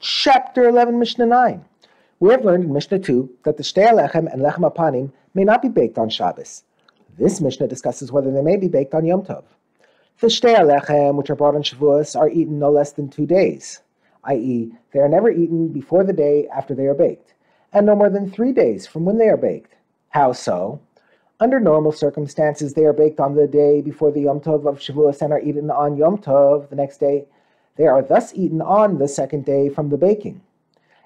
Chapter 11, Mishnah 9. We have learned in Mishnah 2 that the Shtei Lechem and Lechem HaPanim may not be baked on Shabbos. This Mishnah discusses whether they may be baked on Yom Tov. The Shtei Lechem, which are brought on Shavuos, are eaten no less than two days, i.e., they are never eaten before the day after they are baked, and no more than three days from when they are baked. How so? Under normal circumstances, they are baked on the day before the Yom Tov of Shavuos and are eaten on Yom Tov the next day they are thus eaten on the second day from the baking.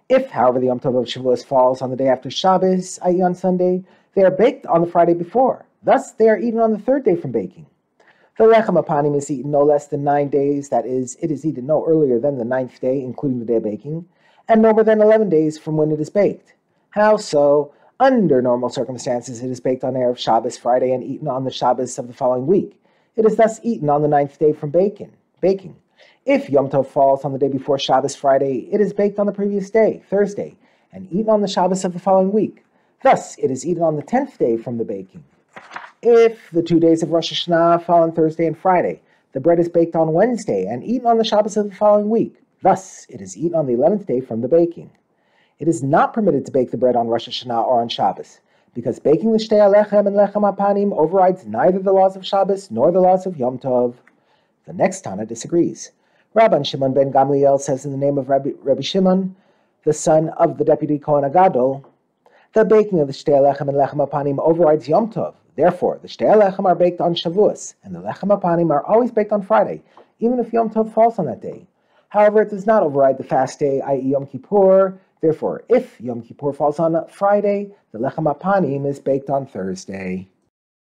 If, however, the Yom Tov of Shavuos falls on the day after Shabbos, i.e. on Sunday, they are baked on the Friday before. Thus, they are eaten on the third day from baking. The lechem hapanim is eaten no less than nine days, that is, it is eaten no earlier than the ninth day, including the day of baking, and no more than eleven days from when it is baked. How so? Under normal circumstances, it is baked on Erev Shabbos Friday and eaten on the Shabbos of the following week. It is thus eaten on the ninth day from baking. baking. If Yom Tov falls on the day before Shabbos Friday, it is baked on the previous day, Thursday, and eaten on the Shabbos of the following week. Thus, it is eaten on the tenth day from the baking. If the two days of Rosh Hashanah fall on Thursday and Friday, the bread is baked on Wednesday and eaten on the Shabbos of the following week. Thus, it is eaten on the eleventh day from the baking. It is not permitted to bake the bread on Rosh Hashanah or on Shabbos, because baking the Shtei Alechem and Lechem HaPanim overrides neither the laws of Shabbos nor the laws of Yom Tov. The next Tana disagrees. Rabban Shimon ben Gamliel says in the name of Rabbi, Rabbi Shimon, the son of the deputy Kohen HaGadol, the baking of the Shtei Lechem and Lechem HaPanim overrides Yom Tov. Therefore, the Shtei Lechem are baked on Shavuos, and the Lechem HaPanim are always baked on Friday, even if Yom Tov falls on that day. However, it does not override the fast day, i.e. Yom Kippur. Therefore, if Yom Kippur falls on Friday, the Lechem HaPanim is baked on Thursday.